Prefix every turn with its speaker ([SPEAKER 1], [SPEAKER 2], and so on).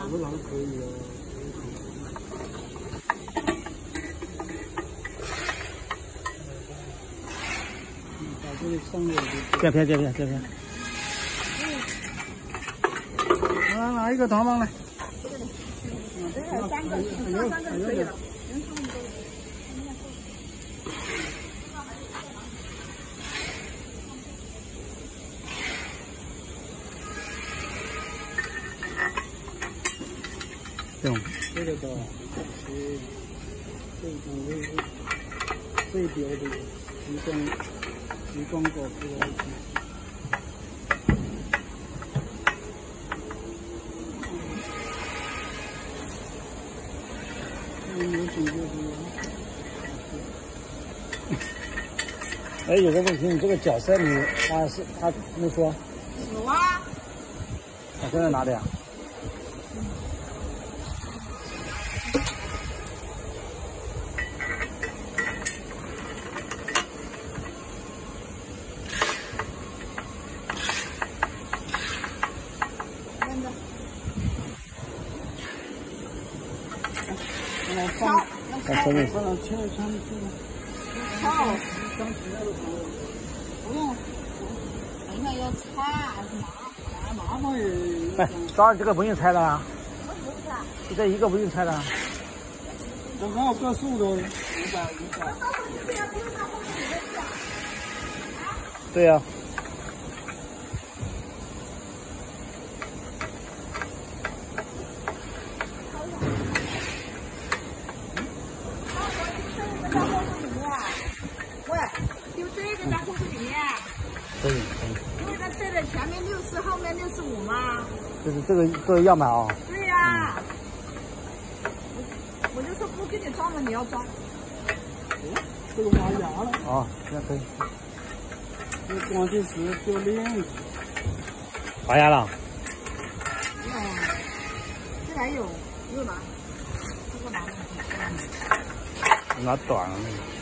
[SPEAKER 1] 啊？
[SPEAKER 2] 这个可以啊。把这个上面
[SPEAKER 1] 这片这片这片。
[SPEAKER 2] 来拿一个糖棒来。
[SPEAKER 3] 这个三个，这三个可以了。
[SPEAKER 1] 这
[SPEAKER 2] 这个的，是这种是最标的激光激光果出来的。
[SPEAKER 1] 哎，有个问题，你这个角色你他是他没说？
[SPEAKER 3] 有啊。
[SPEAKER 1] 他现在哪里啊？
[SPEAKER 3] 敲，
[SPEAKER 1] 在前面。
[SPEAKER 2] 敲，敲，敲，
[SPEAKER 3] 敲。不用，等一下要擦，麻麻
[SPEAKER 2] 烦也。
[SPEAKER 1] 哎，当然这个不用拆了啊。就这一个不用拆了。
[SPEAKER 2] 这刚好个数都五百五百。
[SPEAKER 1] 对呀。可以可以。
[SPEAKER 3] 因为他对的前面六十，后面六十五吗？
[SPEAKER 1] 就是这个这个要买啊。
[SPEAKER 3] 对呀。我我就说不给你装了，你要装。
[SPEAKER 2] 这个拔牙了。
[SPEAKER 1] 哦，那可以。
[SPEAKER 2] 这关键是就链。
[SPEAKER 1] 拔牙了。
[SPEAKER 3] 哎呀，这还有，又拿，这个拿。
[SPEAKER 1] 拿短了那个。